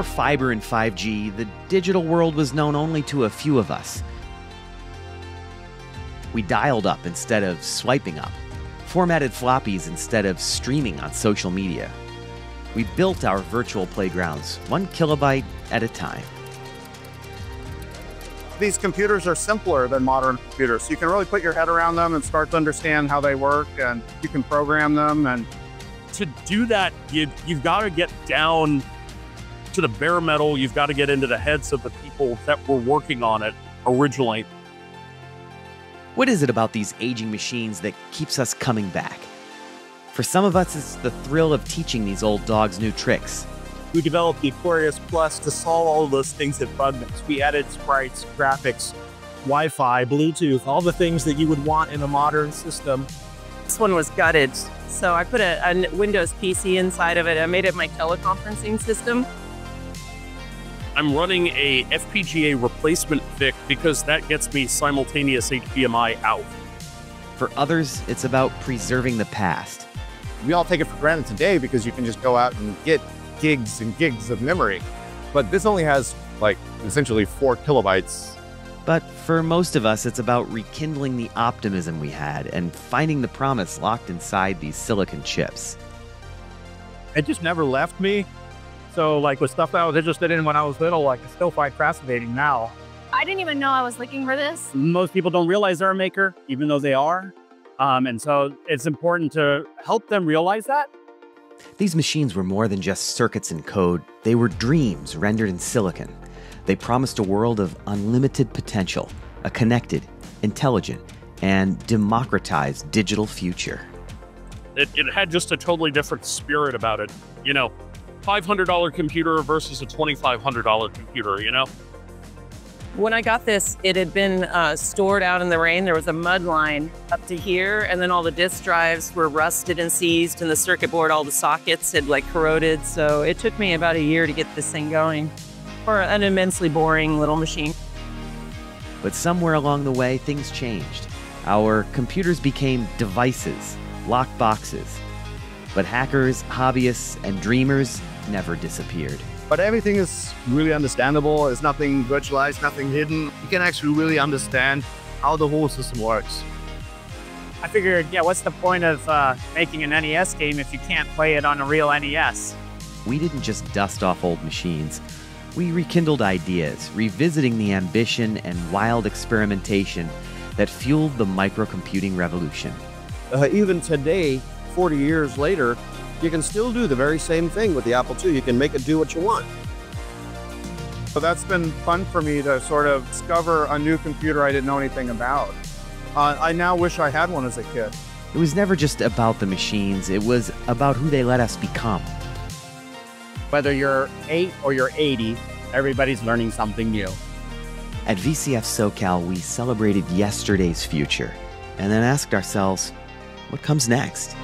Before fiber and 5G, the digital world was known only to a few of us. We dialed up instead of swiping up, formatted floppies instead of streaming on social media, we built our virtual playgrounds one kilobyte at a time. These computers are simpler than modern computers. So you can really put your head around them and start to understand how they work and you can program them and to do that, you, you've got to get down to the bare metal. You've got to get into the heads of the people that were working on it originally. What is it about these aging machines that keeps us coming back? For some of us, it's the thrill of teaching these old dogs new tricks. We developed the Aquarius Plus to solve all of those things that bugged us. We added sprites, graphics, Wi-Fi, Bluetooth, all the things that you would want in a modern system. This one was gutted, so I put a, a Windows PC inside of it. I made it my teleconferencing system. I'm running a FPGA replacement VIC because that gets me simultaneous HDMI out. For others, it's about preserving the past. We all take it for granted today because you can just go out and get gigs and gigs of memory. But this only has like essentially four kilobytes. But for most of us, it's about rekindling the optimism we had and finding the promise locked inside these silicon chips. it just never left me. So like with stuff that I was interested in when I was little, like I still find fascinating now. I didn't even know I was looking for this. Most people don't realize they're a maker, even though they are. Um, and so it's important to help them realize that. These machines were more than just circuits and code, they were dreams rendered in silicon. They promised a world of unlimited potential, a connected, intelligent, and democratized digital future. It, it had just a totally different spirit about it. You know, $500 computer versus a $2,500 computer, you know? When I got this, it had been uh, stored out in the rain. There was a mud line up to here, and then all the disk drives were rusted and seized, and the circuit board, all the sockets had like corroded. So it took me about a year to get this thing going for an immensely boring little machine. But somewhere along the way, things changed. Our computers became devices, locked boxes. But hackers, hobbyists, and dreamers never disappeared. But everything is really understandable. There's nothing virtualized, nothing hidden. You can actually really understand how the whole system works. I figured, yeah, what's the point of uh, making an NES game if you can't play it on a real NES? We didn't just dust off old machines. We rekindled ideas, revisiting the ambition and wild experimentation that fueled the microcomputing revolution. Uh, even today, 40 years later, you can still do the very same thing with the Apple II. You can make it do what you want. So that's been fun for me to sort of discover a new computer I didn't know anything about. Uh, I now wish I had one as a kid. It was never just about the machines, it was about who they let us become. Whether you're 8 or you're 80, everybody's learning something new. At VCF SoCal, we celebrated yesterday's future and then asked ourselves, what comes next?